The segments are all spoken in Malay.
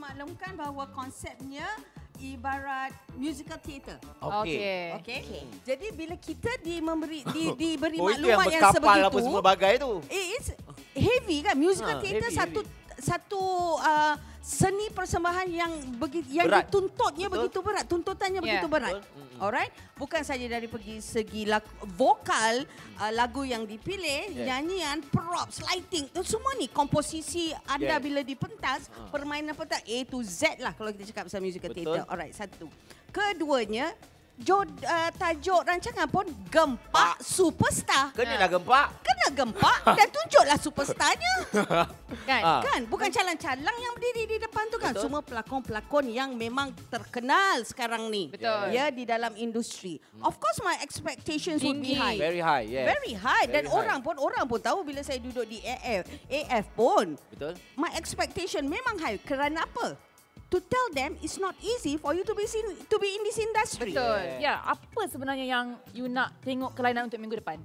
dimaklumkan bahawa konsepnya ibarat musical theatre. Okey. Okey. Okay. Jadi bila kita di memberi di diberi Oh, yang maklumat yang, berkapal sebegitu, apa semua bagai tu. it is heavy kan musical Ha, theatre heavy, satu heavy. satu uh, seni persembahan yang begitu yang Berat. dituntutnya Betul. begitu berat, tuntutannya Yeah. begitu berat. Betul. Alright, bukan saja dari pergi segi lag, vokal uh, lagu yang dipilih, Yes. nyanyian, props, lighting, itu semua ni komposisi anda Yes. bila dipentas, Ha. permainan pentas A to Z lah kalau kita cakap pasal musical Betul. theatre. Alright, satu. Keduanya, jod, uh, tajuk rancangan pun Gempak Superstar. Kenalah gempak. Kena gempak dan tunjuklah superstarnya. Kan? Ah. Kan? Bukan calang-calang yang berdiri di depan tu kan. Betul. Semua pelakon-pelakon yang memang terkenal sekarang ni. Betul. Ya, di dalam industri. Of course my expectations would be Tinggi. high. Very high, yes. Very high dan Very high. orang pun orang pun tahu bila saya duduk di AF AF pun Betul. my expectation memang high kerana apa to tell them it's not easy for you to be seen, to be in this industry Betul. Ya, apa sebenarnya yang you nak tengok kelainan untuk minggu depan?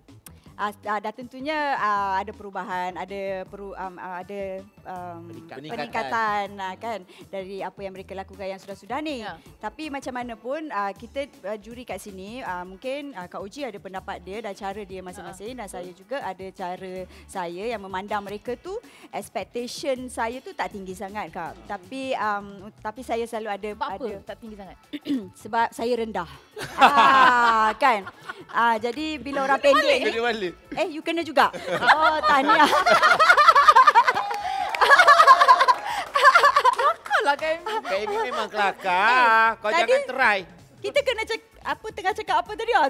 Uh, dah tentunya uh, ada perubahan, ada peru, um, uh, ada um, Peningkatan. peningkatan uh, kan dari apa yang mereka lakukan yang sudah-sudah ni. Ya. Tapi macam mana pun uh, kita uh, juri kat sini uh, mungkin uh, Kak Uji ada pendapat dia dan cara dia masing-masing dan saya juga ada cara saya yang memandang mereka tu expectation saya tu tak tinggi sangat Kak. Tapi um, tapi saya selalu ada Sebab apa ada tak tinggi sangat? sebab saya rendah. ah kan. Ah jadi bila orang pendek ni Mana? Eh, you kena juga. Oh, tahniah. Kan Kak Amy memang kelakar. Kau Tadi- jangan try. Kita kena cak apa tengah cakap apa tadi?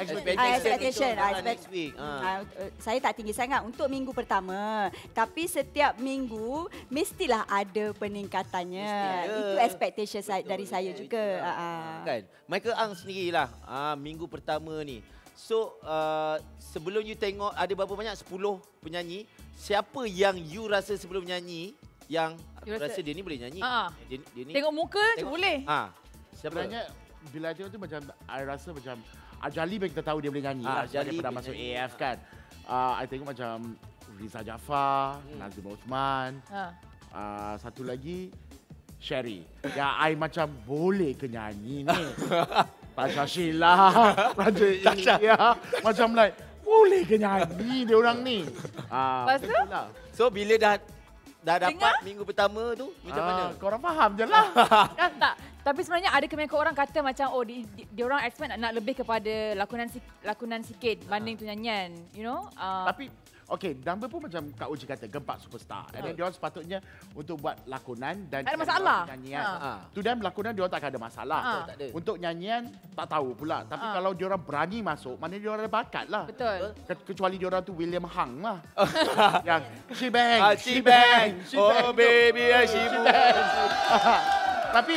Ah, Expectation. Expectation. itu, expect- next week. Uh, saya tak tinggi sangat untuk minggu pertama. Tapi setiap minggu mestilah ada peningkatannya. Mesti ada. Itu expectation saya, dari Betul, saya ya, juga. ah. Kan? Michael Ang sendirilah ah, minggu pertama ni. So uh, sebelum you tengok ada berapa banyak 10 penyanyi, siapa yang you rasa sebelum nyanyi yang You rasa, rasa- dia ni boleh nyanyi? Ah. Dia, dia ni tengok muka je Tengok. boleh. Ah. Siapa? Sebenarnya bila tengok tu macam I rasa macam Ajali pun kita tahu dia boleh nyanyi Ah, lah sebab Ajali dia pernah masuk nyanyi. AF kan. Uh, I tengok macam Riza Jafar, Hmm. Nazim Osman, Ha. uh, satu lagi Sherry. Ya I macam boleh ke nyanyi ni. Tasha Sheila, Raja Ilya. Macam like boleh ke nyanyi dia orang ni. Ah, Lepas tu? macam tu lah. So bila dah dah dapat Dengar? minggu pertama tu macam Ah, mana? Korang faham je lah. Kan tak. Tapi sebenarnya ada kebanyakan orang kata macam oh di, di, dia orang expect nak, nak lebih kepada lakonan si, lakonan sikit banding tu nyanyian, you know? Uh, Tapi Okay, number pun macam Kak Uji kata, gempak superstar. And then dia orang sepatutnya untuk buat lakonan dan ada dan masalah. nyanyian. Ha. Ha. Tu dan lakonan dia orang tak ada masalah. Ha. Tak ada. Untuk nyanyian tak tahu pula. Tapi Ha. kalau dia orang berani masuk, mana dia orang ada bakat lah. betul. Ke- Kecuali dia orang tu William Hung lah. Yang she bang, Ah, she bang. she Oh bang. baby, she bang. Tapi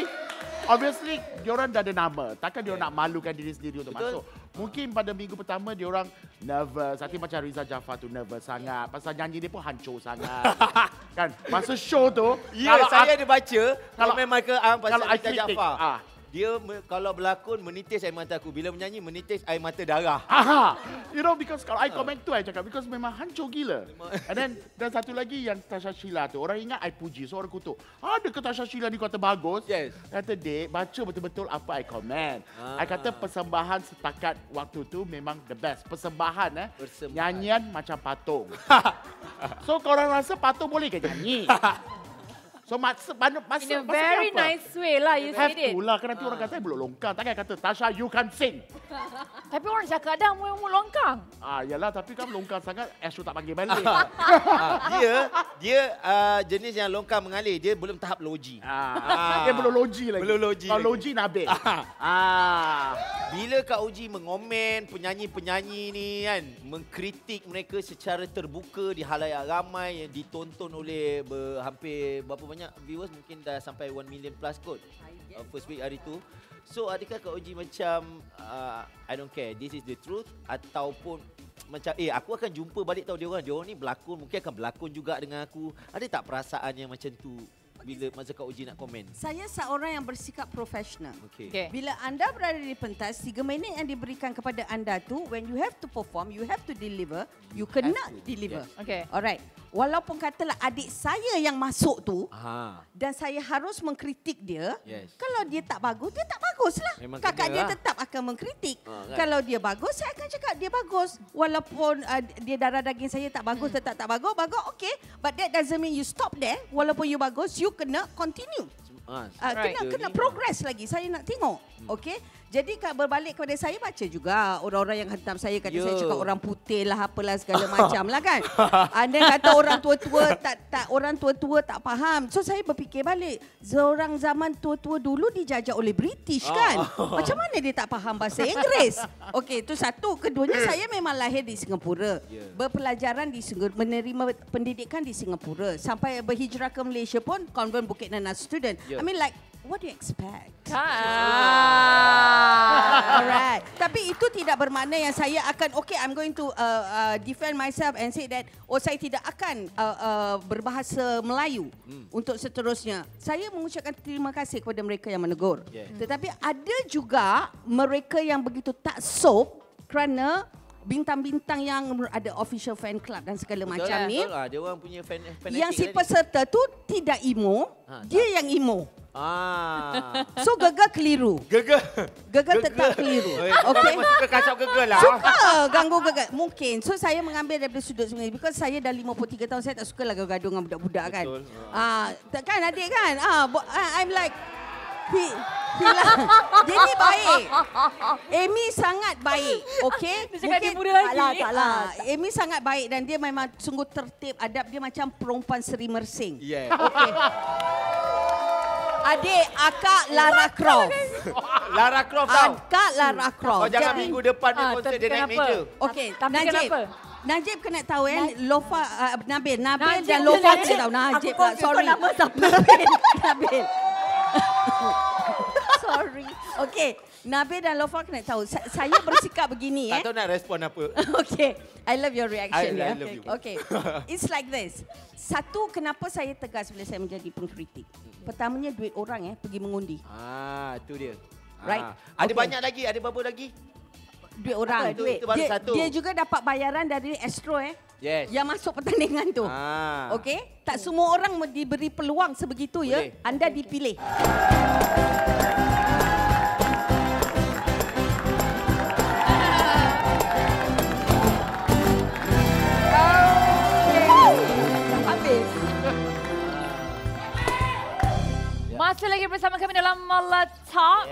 obviously dia orang dah ada nama. Takkan dia orang nak malukan diri sendiri untuk Betul. masuk. Mungkin pada minggu pertama dia orang nervous. Hati macam Riza Jafar tu nervous sangat. Pasal nyanyi dia pun hancur sangat. kan? Masa show tu Ya, kalau saya ada baca kalau- komen Michael Ang pasal kritik, Jaafar. ah. Dia me, kalau berlakon menitis air mata aku. Bila menyanyi menitis air mata darah. Aha. You know because kalau I comment tu I cakap because memang hancur gila. And then dan satu lagi yang Tasha Sheila tu orang ingat I puji so orang kutuk. Ada ke Tasha Sheila ni kata bagus? Yes. Kata dek baca betul-betul apa I comment. Ah. I kata persembahan setakat waktu tu memang the best. Persembahan eh. Persembahan. Nyanyian macam patung. so korang rasa patung boleh ke nyanyi? so maksud maksud maksud In a very apa? nice way lah you Have said it. lah kan nanti orang kata belum longkang. Takkan kata Tasha you can sing. Tapi orang cakap dah mu mu longkang. Ah, yalah tapi kan longkang sangat Astro tak panggil balik. Ah, dia dia uh, jenis yang longkang mengalir. Dia belum tahap logi. ah. Dia belum logi lagi. Belum logi Kalau logi nabil. Ah. ah. Bila Kak Uji mengomen penyanyi-penyanyi ni kan mengkritik mereka secara terbuka di halayak ramai yang ditonton oleh ber, hampir berapa banyak viewers mungkin dah sampai 1 million plus kot uh, first week hari tu. So adakah Kak Uji macam uh, I don't care this is the truth ataupun macam eh aku akan jumpa balik tau dia orang dia orang ni berlakon mungkin akan berlakon juga dengan aku. Ada tak perasaan yang macam tu bila masa Kak Uji nak komen? Saya seorang yang bersikap profesional. Okey. Okay. Bila anda berada di pentas, tiga minit yang diberikan kepada anda tu, when you have to perform, you have to deliver, you kena to, deliver. yes. Okay. Alright. Walaupun katalah adik saya yang masuk tu Ha. dan saya harus mengkritik dia. Yes. Kalau dia tak bagus, dia tak bagus lah. Memang Kakak dia lah. tetap akan mengkritik. Ha, kan? Kalau dia bagus, saya akan cakap dia bagus. Walaupun uh, dia darah daging saya tak bagus, tetap tak bagus, bagus, okay. But that doesn't mean you stop there. Walaupun you bagus, you kena continue. Ha. Uh, Right. Kena kena progress lagi. Saya nak tengok. Okay. Jadi kalau berbalik kepada saya baca juga orang-orang yang hentam saya kata Ya. saya cakap orang putih lah apalah segala macam lah kan. Anda kata orang tua-tua tak tak orang tua-tua tak faham. So saya berfikir balik. Seorang zaman tua-tua dulu dijajah oleh British kan. Macam mana dia tak faham bahasa Inggeris? Okey, itu satu. Keduanya saya memang lahir di Singapura. Ya. Berpelajaran di Singapura, menerima pendidikan di Singapura. Sampai berhijrah ke Malaysia pun convent Bukit Nanas student. Ya. I mean like what do you expect? Ah. Alright. Tapi itu tidak bermakna yang saya akan okay I'm going to uh, uh, defend myself and say that oh saya tidak akan uh, uh, berbahasa Melayu hmm. untuk seterusnya. Saya mengucapkan terima kasih kepada mereka yang menegur. Yeah. Tetapi ada juga mereka yang begitu tak sop kerana bintang-bintang yang ada official fan club dan segala Betul macam lah, ni. Betul lah. Dia orang punya fan, fanatik Yang si peserta tu tidak emo, Ha, dia yang emo. Ah. So Gaga keliru. Gegar. Gaga tetap keliru. Okay. Okay. Memang suka kacau gegar lah. Suka ganggu gagal. Mungkin. So saya mengambil daripada sudut sebenarnya. Because saya dah 53 tahun, saya tak suka lah gaduh dengan budak-budak kan. Betul. Ah, tak kan adik kan? Ah, ah, I'm like, He, he lah. Dia ni baik. Amy sangat baik. Okay? Dia cakap dia muda lagi. Taklah, taklah. Ah, Amy sangat baik dan dia memang sungguh tertib, adab. Dia macam perempuan Seri Mersing. Yeah. Okay. Adik, akak Lara Croft. Lara Croft tau. Akak Lara Croft. Kau jangan Jadi- minggu depan dia Ah, konsert dia naik meja. Okey, Tapi Najib. kenapa? Najib kena tahu eh, Lofa, uh, Nabil. Nabil Najib dan Lofa kena tahu. Najib Aku lah, sorry. kau nama siapa. Nabil. Nabil. sorry. Okey, Nabil dan Lofa kena tahu. Sa- saya bersikap begini Tak eh. tahu nak respon apa. okay, I love your reaction. I- I ya. love you. Okay, it's like this. Satu, kenapa saya tegas bila saya menjadi pengkritik? Pertamanya duit orang eh pergi mengundi. Ah, tu dia. Right. Ah. Ada Okay. banyak lagi? Ada berapa lagi? Duit orang. Itu- itu baru dia, satu. dia juga dapat bayaran dari Astro eh. Yes. Yang masuk pertandingan tu. Ah. Okey, tak semua orang diberi peluang sebegitu ya. Boleh. Anda dipilih. Habis.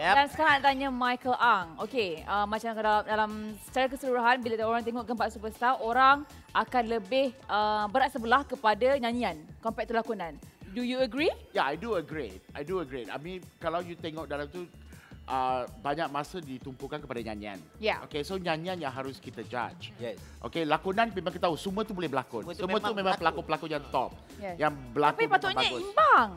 Yep. dan sekarang nak tanya Michael Ang. Okey, uh, macam dalam, dalam secara keseluruhan bila orang tengok Gempak Superstar, orang akan lebih uh, berat sebelah kepada nyanyian compared to lakonan. Do you agree? Yeah, I do agree. I do agree. I mean, kalau you tengok dalam tu, uh, banyak masa ditumpukan kepada nyanyian. Yeah. Okay, so nyanyian yang harus kita judge. Yes. Okay, lakonan memang kita tahu semua tu boleh berlakon. Semua tu Semua, tu memang memang pelakon. pelakon-pelakon yang top. Yes. Yang berlakon Tapi memang patutnya bagus. imbang.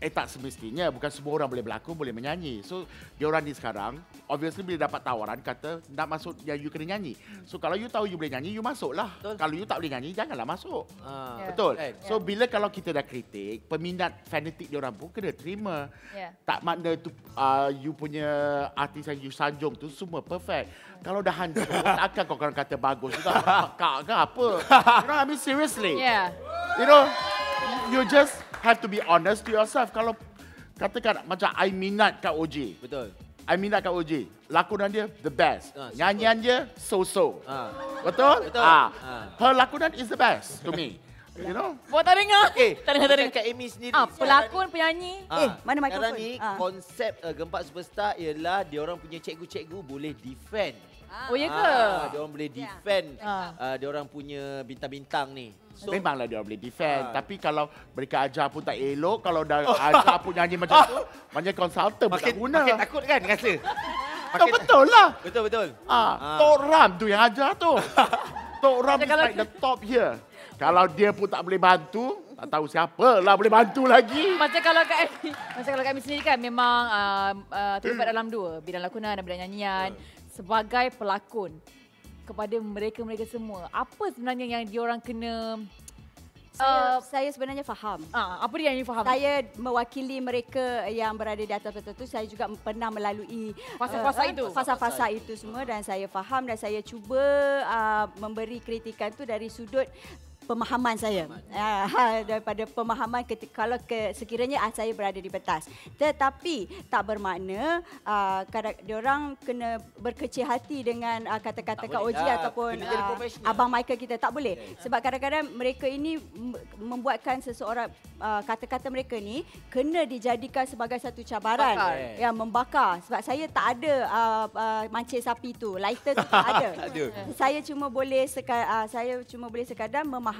Eh tak semestinya, bukan semua orang boleh berlakon, boleh menyanyi. So, dia orang ni sekarang, obviously bila dapat tawaran, kata nak masuk yang you kena nyanyi. So, kalau you tahu you boleh nyanyi, you masuklah. Betul. Kalau you tak boleh nyanyi, janganlah masuk. Ah. Yeah. Betul. Kan? So, bila kalau kita dah kritik, peminat fanatik dia orang pun kena terima. Yeah. Tak makna tu uh, you punya artis yang you sanjung tu semua perfect. Kalau dah hancur, takkan kau orang kata bagus juga. Kak ke apa? You know, I mean seriously. Yeah. You know, you just have to be honest to yourself. Kalau katakan macam I minat Kak Oji. Betul. I minat Kak Oji. Lakonan dia the best. Ah, super. Nyanyian dia so-so. Ah. Betul? Betul. Ah. Ah. Her lakonan is the best to me. You know? Buat tak dengar. Okay, tak dengar, tak dengar. Kak Amy sendiri. Ah, sekarang pelakon, penyanyi. ni- Eh, mana Sekarang mikrofon? ni Ah. konsep uh, Gempak Superstar ialah dia orang punya cikgu-cikgu boleh defend. Oh, ya ke? Ah, dia orang boleh defend. Ah. Ah, dia orang punya bintang-bintang ni. So, Memanglah dia boleh defend. Ah. Tapi kalau mereka ajar pun tak elok. Kalau dah ajar pun nyanyi macam tu. Macam konsultan pun tak makin, guna. makin takut kan rasa? Tak betul lah. Betul betul. Ah, Ah. Tok Ram tu yang ajar tu. Tok Ram is like the top here. Kalau dia pun tak boleh bantu, tak tahu siapa lah boleh bantu lagi. Macam kalau Kak Amy, macam kalau kami sendiri kan memang uh, uh, terlibat dalam dua, bidang lakonan dan bidang nyanyian. Sebagai pelakon, kepada mereka-mereka semua, apa sebenarnya yang diorang kena... Saya, Uh, saya sebenarnya faham. uh, apa dia yang you faham? Saya mewakili mereka yang berada di atas tertentu. Saya juga pernah melalui Fasa-fasa uh, itu. Fasa-fasa itu semua dan saya faham dan saya cuba uh, memberi kritikan tu dari sudut pemahaman saya. Uh, daripada pemahaman ketika kalau ke, sekiranya uh, saya berada di pentas. Tetapi tak bermakna uh, kadang diorang kena berkecil hati dengan uh, kata-kata Tak Kak Oji lah. ataupun uh. Abang Michael kita tak boleh. Sebab kadang-kadang mereka ini membuatkan seseorang uh, kata-kata mereka ni kena dijadikan sebagai satu cabaran Bakar. yang membakar. Sebab saya tak ada uh, uh, mancing sapi tu, lighter tu tak ada. Tak ada. Saya cuma boleh uh, saya cuma boleh sekadar memahami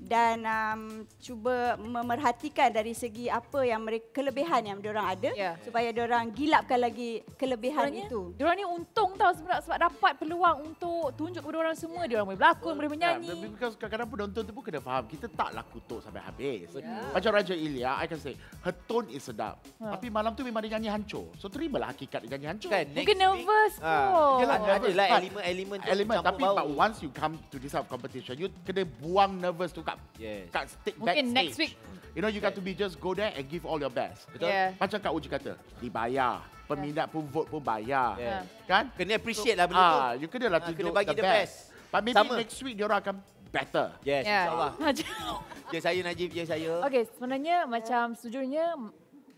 dan um, cuba memerhatikan dari segi apa yang mereka kelebihan yang diorang ada Ya. supaya diorang gilapkan lagi kelebihan Sebenarnya, itu. Diorang ni untung tau sebab, sebab dapat peluang untuk tunjuk kepada orang semua. Diorang boleh berlakon, boleh menyanyi. Yeah, because kadang-kadang penonton tu pun kena faham kita taklah kutuk sampai habis. Macam Raja Ilya, I can say her tone is sedap. Ha. Tapi malam tu memang dia nyanyi hancur. So terimalah hakikat dia nyanyi hancur. Kan, Mungkin week, nervous ah, kot. Yelah, Ada lah elemen-elemen tu Elemen tapi but once you come to this type of competition, you kena buang nervous tu kat Yes. kat stick Mungkin backstage. next week. You know you got to be just go there and give all your best. Betul? Yeah. Macam Kak Uji kata, dibayar. Peminat pun vote pun bayar. Yeah. Kan? Kena appreciate lah benda tu. Ah, you kena lah Ah, tunjuk kena bagi the the best. best. But maybe Sama. next week dia orang akan better. Yes, Ya. insyaAllah. Ya saya Najib, ya saya. Okey, sebenarnya macam sejujurnya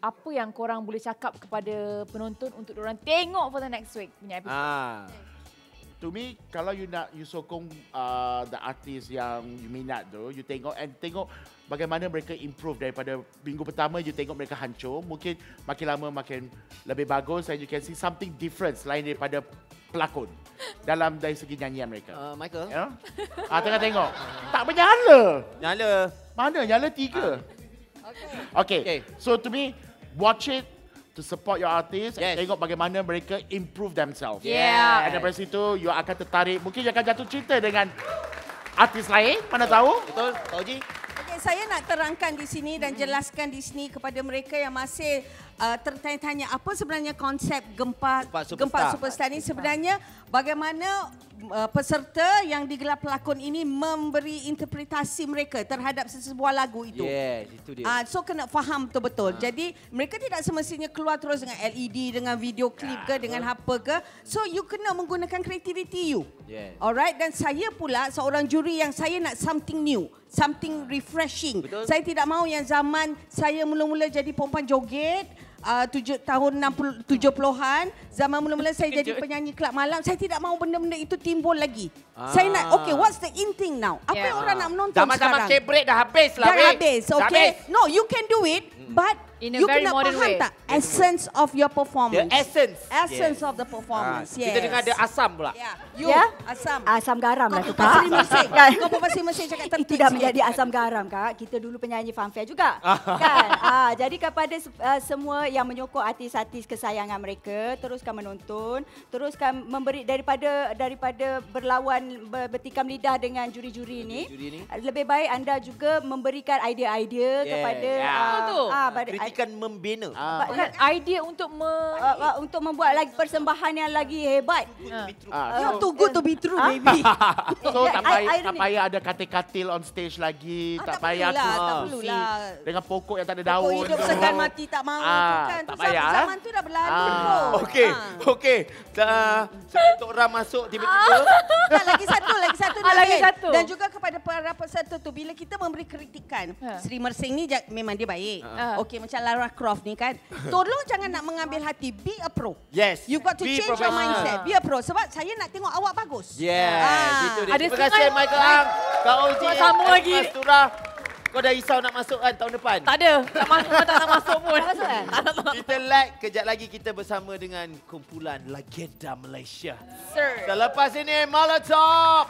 apa yang korang boleh cakap kepada penonton untuk orang tengok for the next week punya episode? Ah. To me, kalau you nak you sokong uh, the artist yang you minat tu, you tengok and tengok bagaimana mereka improve daripada minggu pertama you tengok mereka hancur, mungkin makin lama makin lebih bagus and you can see something different selain daripada pelakon dalam dari segi nyanyian mereka. Uh, Michael. Ya? Ah, tengah tengok. Tak menyala. Nyala. Mana nyala tiga. Okay. okay. So to me, watch it to support your artist Yes. and tengok bagaimana mereka improve themselves. Yeah. And daripada situ, you akan tertarik. Mungkin you akan jatuh cinta dengan artis lain, mana tahu. Betul, Kak Oji? Okey, saya nak terangkan di sini dan jelaskan di sini kepada mereka yang masih uh, tertanya-tanya apa sebenarnya konsep gempa Gempa Superstar. gempa superstar ini sebenarnya bagaimana uh, peserta yang digelar pelakon ini memberi interpretasi mereka terhadap sesebuah lagu itu. Yes, itu dia. Ah, so kena faham betul-betul. Jadi mereka tidak semestinya keluar terus dengan LED, dengan video klip ke, dengan apa ke. So you kena menggunakan creativity you. Yes. Alright, dan saya pula seorang juri yang saya nak something new, something refreshing. Betul. Saya tidak mahu yang zaman saya mula-mula jadi perempuan joget, uh, tujuh, tahun 60 70-an, zaman mula-mula saya jadi penyanyi kelab malam, saya tidak mahu benda-benda itu timbul lagi. Ah. Saya nak, okay, what's the in thing now? Apa Yeah. yang orang nak menonton Zaman-zaman sekarang? K-break dah habis lah, Dah habis, Dah okay? habis. No, you can do it, but In a you very kena modern faham way. tak essence of your The performance. essence. Essence Yes. of the performance, Ah, yes. Kita dengar ada asam pula. Yeah. You, Ya? asam. Asam garam lah tu kak. Kan? Kau pasal Mesir cakap tertib Itu dah menjadi asam garam kak. Kita dulu penyanyi fanfare juga. kan? Ah, jadi kepada uh, semua yang menyokong artis-artis kesayangan mereka, teruskan menonton, teruskan memberi daripada daripada berlawan ber, bertikam lidah dengan juri-juri ini. Juri ni. Lebih baik anda juga memberikan idea-idea Yeah. kepada Ya. ah, Betul. ah, Kritikan membina. Ah, Bukan idea untuk me... ah, ah, untuk membuat lagi persembahan yang lagi hebat. Ah. ah, so, too good to be true, baby. so tak I- payah, tak payah ada katil-katil on stage lagi. Ah, tak, tak payah perlulah, tu tak ah, perlulah. Dengan pokok yang tak ada daun. hidup tu. segan mati tak mahu tu Ah, kan. tak Tu payah, zaman, eh? zaman tu dah berlalu Ah. kot. Okey, Ah. okey. Uh, Sebentuk orang masuk tiba-tiba. Tak, lagi satu, lagi satu. Ah, lagi Nalin. satu. Dan juga kepada para peserta tu, bila kita memberi kritikan, Ha. Sri Mersing ni memang dia baik. Ha. Okey, macam Lara Croft ni kan. Tolong jangan nak mengambil hati. Be a pro. Yes. You got to Be change your mindset. Be a pro. Sebab saya nak tengok awak bagus. Yes, Ah. itu dia. Ada Terima kasih Michael Ang. Kak Oji. Buat sambung and lagi. Kau dah risau nak masuk kan tahun depan? Tak ada. Tak masuk, tak nak masuk pun. Tak masuk kan? Kita like, kejap lagi kita bersama dengan kumpulan legenda Malaysia. Sir. Selepas ini Molotov.